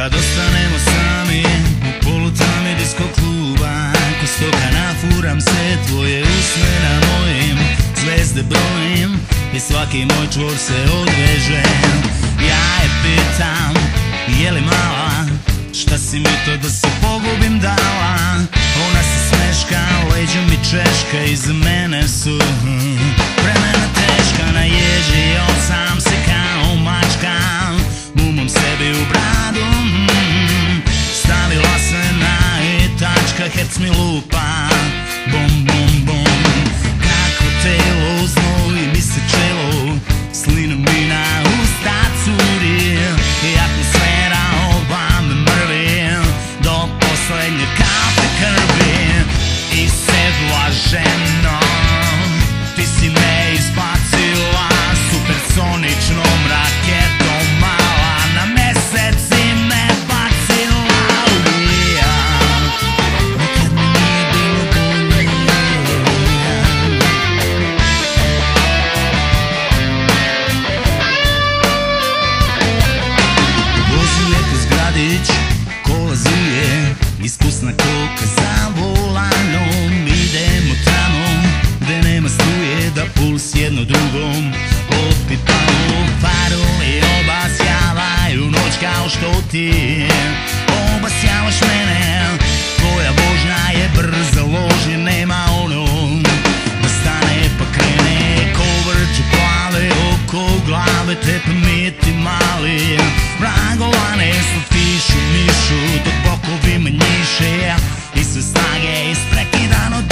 Kad ostanemo sami u polutami disko kluba Ko stoka nafuram se tvoje usne na mojim Zvezde brojim i svaki moj čvor se odveže. Ja je pitam, je li mala? Šta si mi to da se pogubim dala? Ona se smeška, leđa mi češka Iz mene su Me, Lupa. Jedno drugom. Opipamo Faroli oba sjavaju noć kao što ti. Oba sjavaš mene Tvoja vožnja je brza ložnja Nema ono. Da stane pa krene Kovrče plave oko glave Tepe miti mali. Vragolane slatkišu mišu Dok bokovi me njiše I sve snage isprekidano